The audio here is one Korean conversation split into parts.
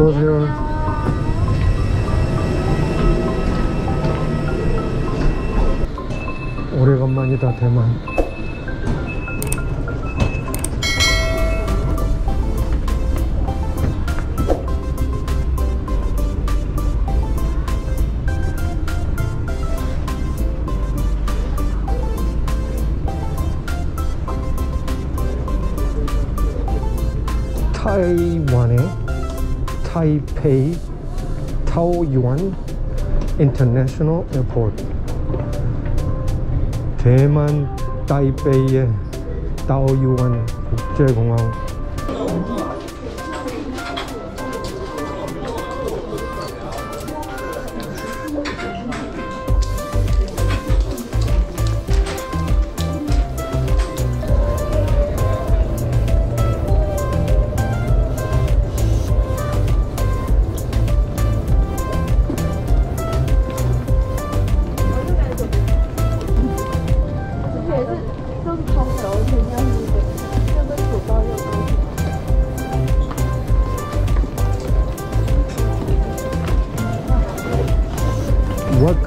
안녕하세요. 오래간만이다 대만. 타이완의 타이페이 타오유안 인터내셔널 에어포트 대만 타이페이의 타오유안 국제공항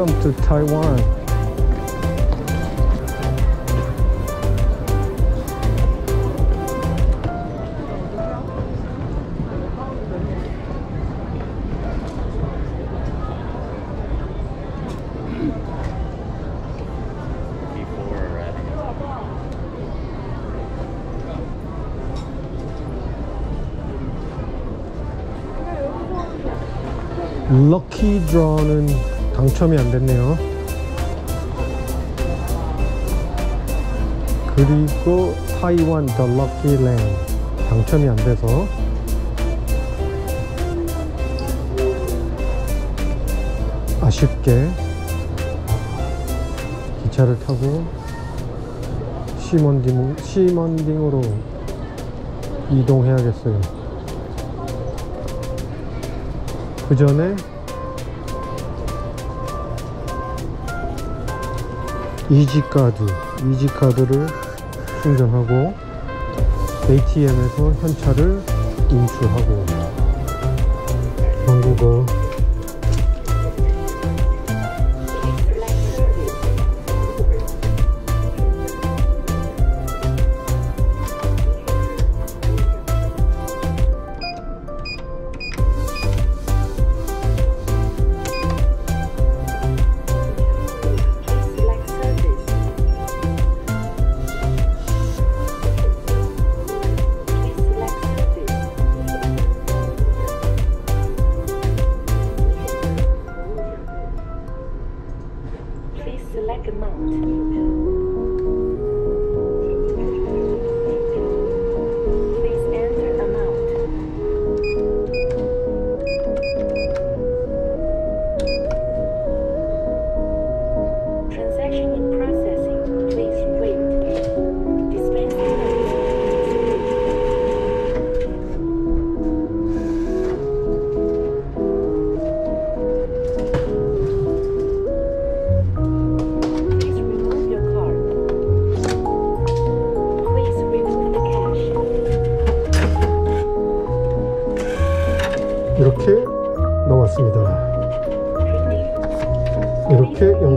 Welcome to Taiwan. 럭키 드로는 당첨이 안 됐네요. 그리고 타이완 더 럭키 랜 당첨이 안 돼서 아쉽게 기차를 타고 시먼딩, 시먼딩으로 이동해야겠어요. 그 전에 이지카드 이지카드를 충전하고 ATM에서 현찰을 인출하고. 한국어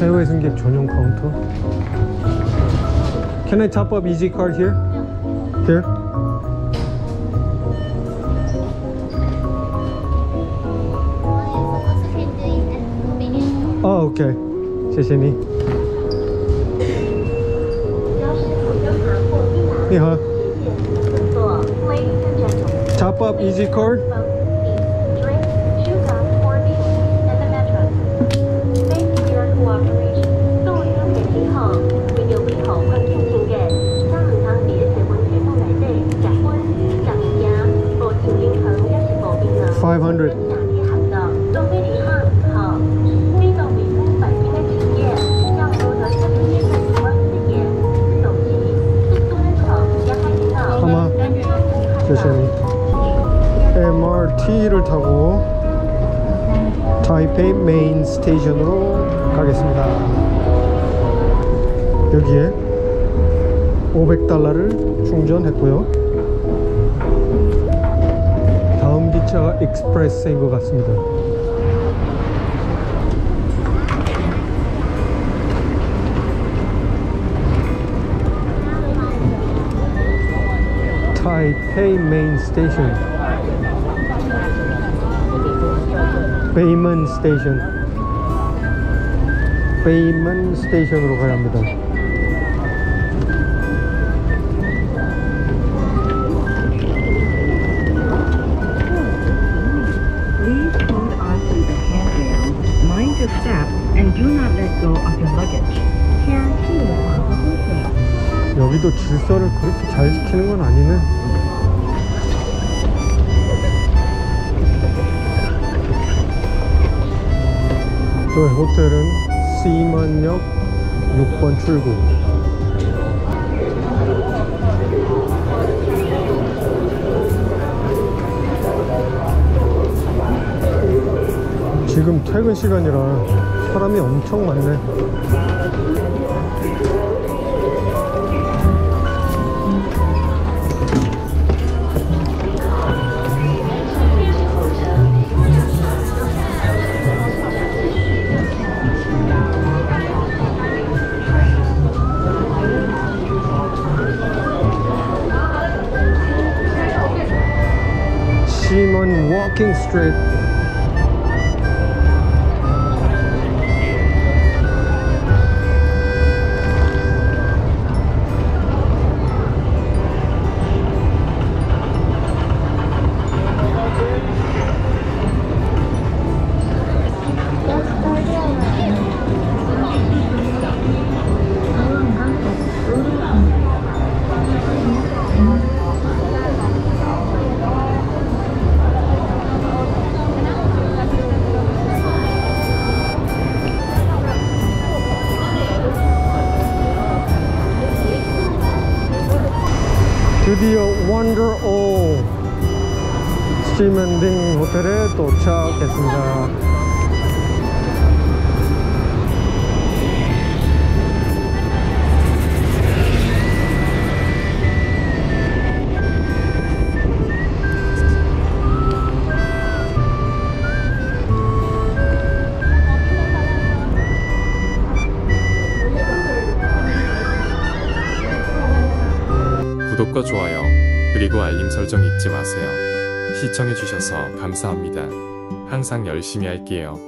해외 승객 전용 카운터. Can I top up easy card here? Yeah. Here? Oh, okay. 谢谢你。 니하. Top up easy card? station이 MRT를 타고 타이페이 Main Station으로 가겠습니다. 여기에 500달러를 충전했고요. 다음 기차가 express인 것 같습니다 Taipei Main Station. 베이먼 스테이션. 베이먼 스테이션으로 가야 합니다. Please hold on to the handrail, mind your step, and do not let go of your luggage. 여기도 질서를 그렇게 잘 지키는 건 아니네. 저희 호텔은 시먼역 6번 출구. 지금 퇴근 시간이라 사람이 엄청 많네. True. 드디어 원더올 스티먼딩 호텔에 도착했습니다. 구독과 좋아요, 그리고 알림 설정 잊지 마세요. 시청해주셔서 감사합니다. 항상 열심히 할게요.